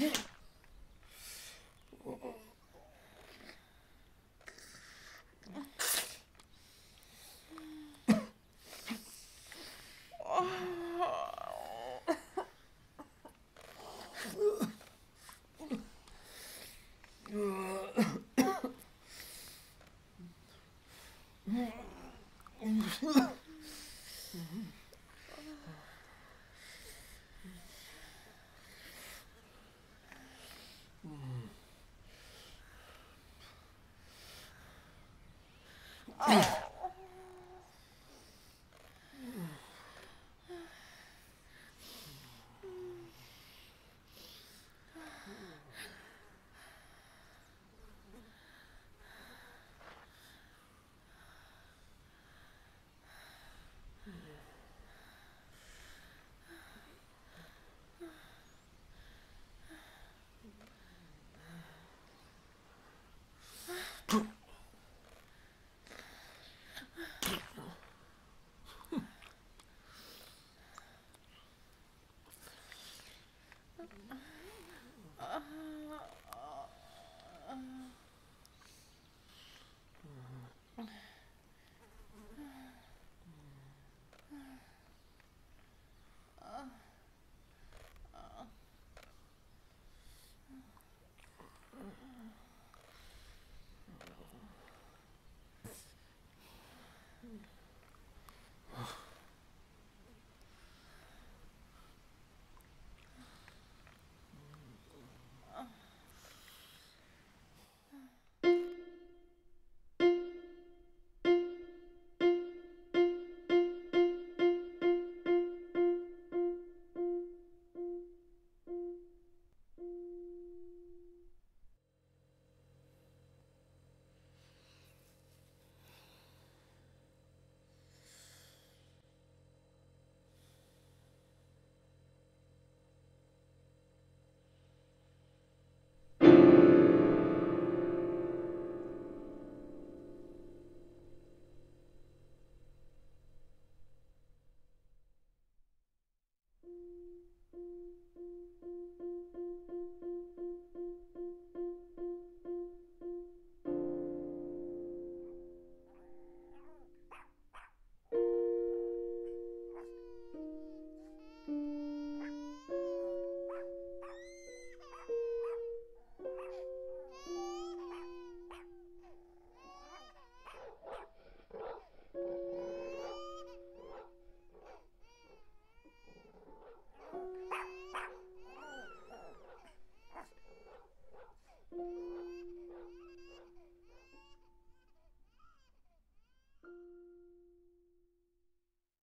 Ugh. Oh. 嗯。